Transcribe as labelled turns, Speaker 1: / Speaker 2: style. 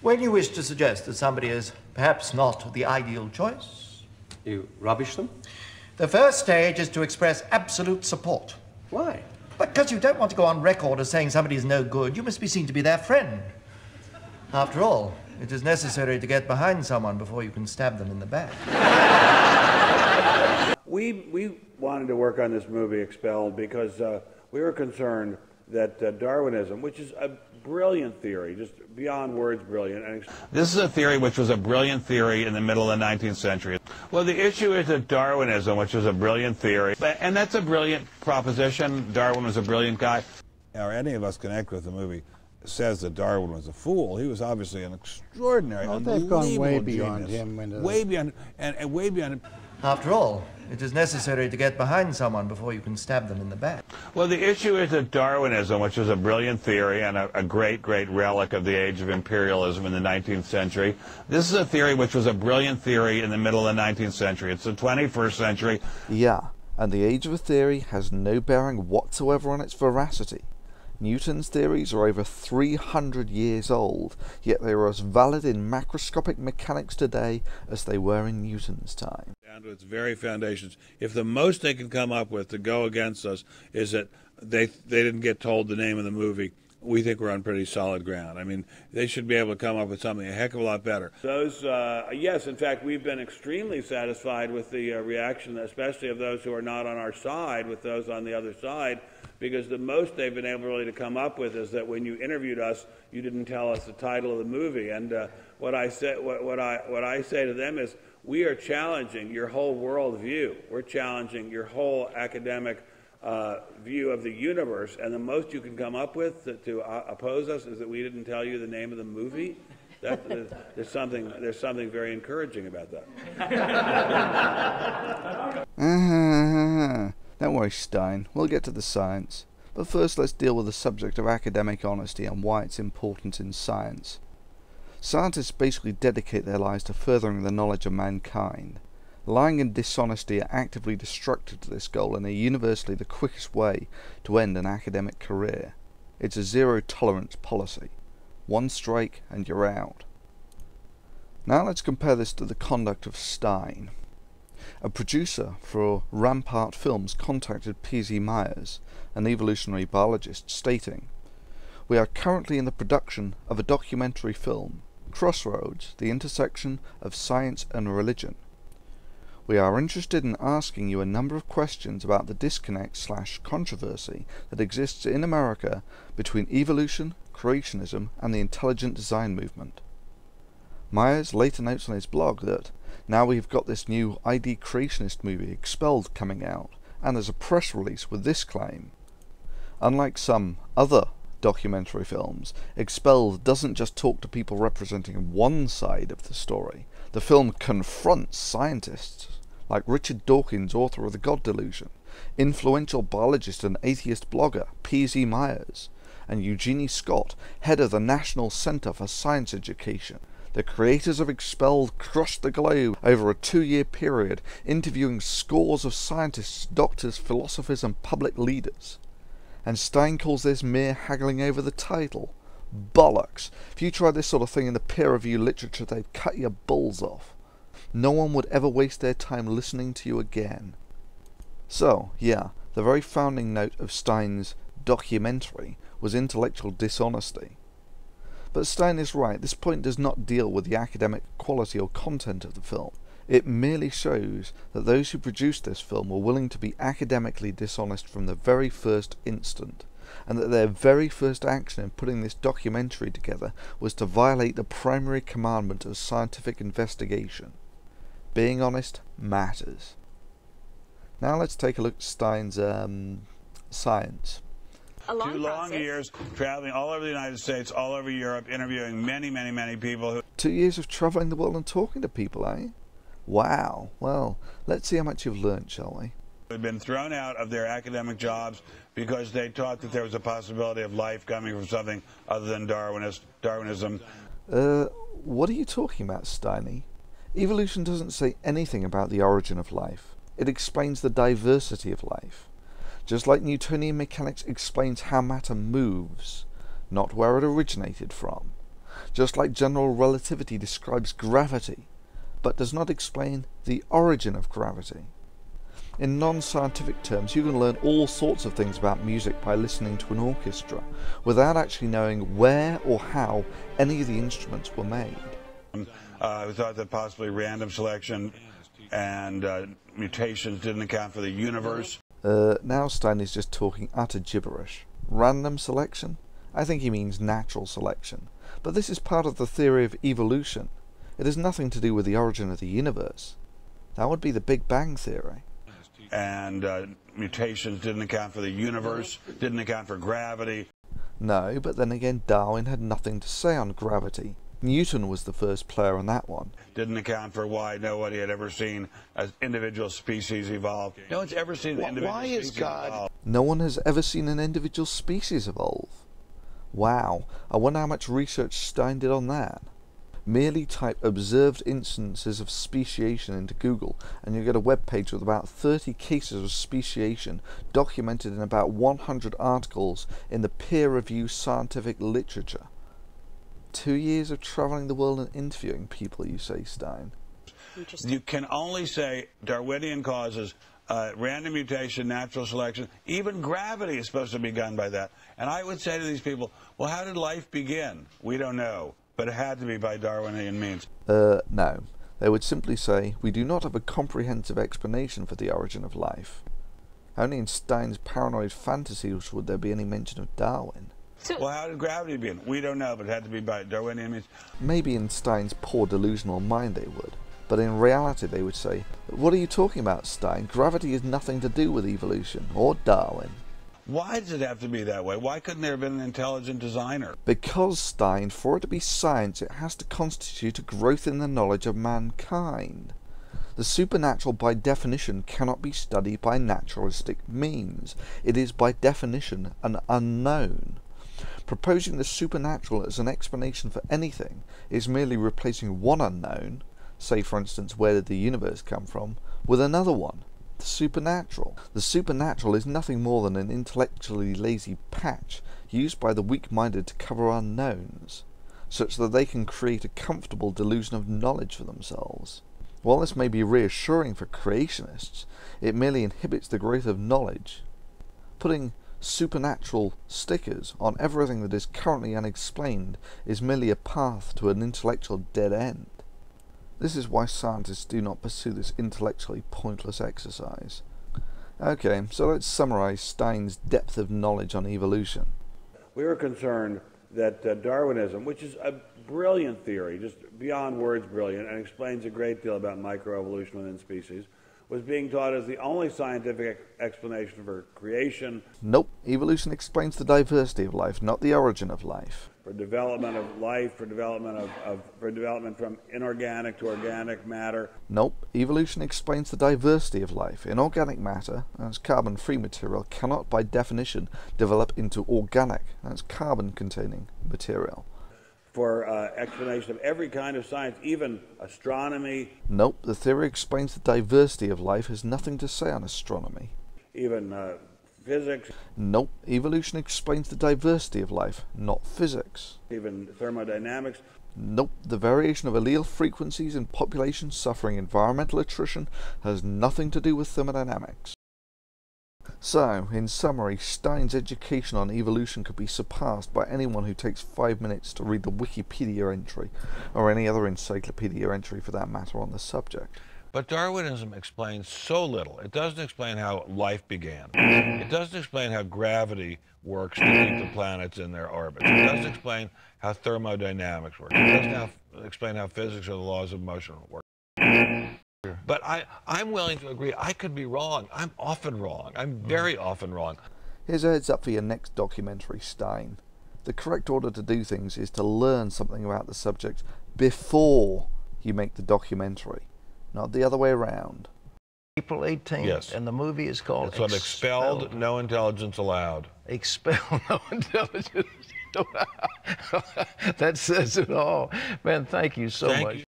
Speaker 1: When you wish to suggest that somebody is perhaps not the ideal choice,
Speaker 2: You rubbish them?
Speaker 1: the first stage is to express absolute support.
Speaker 2: Why?
Speaker 1: Because you don't want to go on record as saying somebody is no good, you must be seen to be their friend. After all, it is necessary to get behind someone before you can stab them in the back.
Speaker 3: We, we wanted to work on this movie, Expelled, because uh, we were concerned that uh, Darwinism, which is a brilliant theory, just beyond words brilliant, and
Speaker 4: This is a theory which was a brilliant theory in the middle of the 19th century. Well, the issue is that Darwinism, which was a brilliant theory, and that's a brilliant proposition. Darwin was a brilliant guy.
Speaker 5: or any of us connect with the movie says that Darwin was a fool. He was obviously an extraordinary,
Speaker 6: Well, they've gone way beyond
Speaker 5: genius.
Speaker 6: him
Speaker 5: way beyond, and, and way beyond.
Speaker 1: After all, it is necessary to get behind someone before you can stab them in the back.
Speaker 4: Well, the issue is that Darwinism, which was a brilliant theory and a, a great, great relic of the age of imperialism in the 19th century, this is a theory which was a brilliant theory in the middle of the 19th century. It's the 21st century.
Speaker 7: Yeah, and the age of a theory has no bearing whatsoever on its veracity. Newton's theories are over 300 years old, yet they are as valid in macroscopic mechanics today as they were in Newton's time.
Speaker 5: down to its very foundations. If the most they can come up with to go against us is that they they didn't get told the name of the movie, we think we're on pretty solid ground. I mean, they should be able to come up with something a heck of a lot better.
Speaker 3: those, uh, yes, in fact, we've been extremely satisfied with the uh, reaction, especially of those who are not on our side, with those on the other side, because the most they've been able really to come up with is that when you interviewed us, you didn't tell us the title of the movie. And uh, what I say, what, what I what I say to them is, we are challenging your whole worldview. We're challenging your whole academic uh, view of the universe, and the most you can come up with to, to uh, oppose us is that we didn't tell you the name of the movie. That, there's, something there's something very encouraging about that.
Speaker 7: Don't worry, Stein, we'll get to the science. But first, let's deal with the subject of academic honesty and why it's important in science. Scientists basically dedicate their lives to furthering the knowledge of mankind. Lying and dishonesty are actively destructive to this goal and are universally the quickest way to end an academic career. It's a zero tolerance policy. One strike and you're out. Now let's compare this to the conduct of Stein. A producer for Rampant Films contacted P.Z. Myers, an evolutionary biologist, stating, We are currently in the production of a documentary film, Crossroads, the intersection of science and religion. We are interested in asking you a number of questions about the disconnect slash controversy that exists in America between evolution, creationism, and the intelligent design movement. Myers later notes on his blog that now we've got this new ID creationist movie, Expelled, coming out, and there's a press release with this claim. Unlike some other documentary films, Expelled doesn't just talk to people representing one side of the story. The film confronts scientists like Richard Dawkins, author of The God Delusion, influential biologist and atheist blogger P.Z. Myers, and Eugenie Scott, head of the National Center for Science Education. The creators of Expelled crushed the globe over a two year period, interviewing scores of scientists, doctors, philosophers, and public leaders. And Stein calls this mere haggling over the title. Bollocks! If you tried this sort of thing in the peer review literature, they'd cut your balls off. No one would ever waste their time listening to you again. So, yeah, the very founding note of Stein's documentary was intellectual dishonesty. But Stein is right, this point does not deal with the academic quality or content of the film. It merely shows that those who produced this film were willing to be academically dishonest from the very first instant, and that their very first action in putting this documentary together was to violate the primary commandment of scientific investigation. Being honest matters. Now let's take a look at Stein's um, science.
Speaker 4: Two long years traveling all over the United States, all over Europe, interviewing many, many, many people who
Speaker 7: Two years of travelling the world and talking to people, eh? Wow. Well, let's see how much you've learned, shall we?
Speaker 4: had been thrown out of their academic jobs because they taught that there was a possibility of life coming from something other than Darwinist, Darwinism.
Speaker 7: Uh, what are you talking about, Steiny? Evolution doesn't say anything about the origin of life. It explains the diversity of life. Just like Newtonian mechanics explains how matter moves, not where it originated from. just like general relativity describes gravity, but does not explain the origin of gravity. In non-scientific terms, you can learn all sorts of things about music by listening to an orchestra, without actually knowing where or how any of the instruments were made.
Speaker 4: Uh, we thought that possibly random selection and uh, mutations didn't account for the universe.
Speaker 7: Uh, now Stein is just talking utter gibberish. Random selection? I think he means natural selection. But this is part of the theory of evolution. It has nothing to do with the origin of the universe. That would be the Big Bang Theory.
Speaker 4: And uh, mutations didn't account for the universe, didn't account for gravity.
Speaker 7: No, but then again, Darwin had nothing to say on gravity. Newton was the first player on that one.
Speaker 4: Didn't account for why nobody had ever seen an individual species evolve. No one's ever seen an individual
Speaker 2: Why is
Speaker 4: species
Speaker 2: God-
Speaker 4: evolve.
Speaker 7: No one has ever seen an individual species evolve. Wow, I wonder how much research Stein did on that. Merely type observed instances of speciation into Google and you'll get a web page with about 30 cases of speciation documented in about 100 articles in the peer-reviewed scientific literature. Two years of travelling the world and interviewing people, you say, Stein?
Speaker 4: You can only say Darwinian causes, uh, random mutation, natural selection, even gravity is supposed to be done by that. And I would say to these people, well, how did life begin? We don't know, but it had to be by Darwinian means.
Speaker 7: Uh, no. They would simply say, we do not have a comprehensive explanation for the origin of life. Only in Stein's paranoid fantasies would there be any mention of Darwin.
Speaker 4: Well, how did gravity begin? We don't know, but it had to be by Darwinian means.
Speaker 7: Maybe in Stein's poor delusional mind they would, but in reality they would say, What are you talking about, Stein? Gravity has nothing to do with evolution, or Darwin.
Speaker 4: Why does it have to be that way? Why couldn't there have been an intelligent designer?
Speaker 7: Because, Stein, for it to be science, it has to constitute a growth in the knowledge of mankind. The supernatural, by definition, cannot be studied by naturalistic means. It is, by definition, an unknown. Proposing the supernatural as an explanation for anything is merely replacing one unknown, say for instance where did the universe come from, with another one, the supernatural. The supernatural is nothing more than an intellectually lazy patch used by the weak-minded to cover unknowns, such that they can create a comfortable delusion of knowledge for themselves. While this may be reassuring for creationists, it merely inhibits the growth of knowledge. Putting supernatural stickers on everything that is currently unexplained is merely a path to an intellectual dead end. This is why scientists do not pursue this intellectually pointless exercise. Okay, so let's summarize Stein's depth of knowledge on evolution.
Speaker 3: We were concerned that uh, Darwinism, which is a brilliant theory, just beyond words brilliant, and explains a great deal about microevolution within species, was being taught as the only scientific ex- explanation for creation,
Speaker 7: Nope, evolution explains the diversity of life, not the origin of life.
Speaker 3: for development of life, for development of, of for development from inorganic to organic matter,
Speaker 7: Nope, evolution explains the diversity of life. Inorganic matter, as carbon free material, cannot by definition develop into organic, as carbon containing material.
Speaker 3: For uh, explanation of every kind of science, even astronomy,
Speaker 7: Nope, the theory explains the diversity of life has nothing to say on astronomy.
Speaker 3: even uh, physics,
Speaker 7: Nope, evolution explains the diversity of life, not physics.
Speaker 3: even thermodynamics.
Speaker 7: Nope, the variation of allele frequencies in populations suffering environmental attrition has nothing to do with thermodynamics. So, in summary, Stein's education on evolution could be surpassed by anyone who takes five minutes to read the Wikipedia entry, or any other encyclopedia entry for that matter on the subject.
Speaker 5: But Darwinism explains so little. It doesn't explain how life began. It doesn't explain how gravity works to keep the planets in their orbits. It doesn't explain how thermodynamics works. It doesn't explain how physics or the laws of motion work. But I, I'm willing to agree. I could be wrong. I'm often wrong. I'm mm. very often wrong.
Speaker 7: Here's a heads up for your next documentary, Stein. The correct order to do things is to learn something about the subject before you make the documentary, not the other way around.
Speaker 2: April 18th.
Speaker 5: Yes.
Speaker 2: And the movie is called
Speaker 5: It's what expelled, no intelligence allowed.
Speaker 2: Expel no intelligence. that says it all. Man, thank you so
Speaker 5: Thank
Speaker 2: much.
Speaker 5: you.